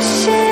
shit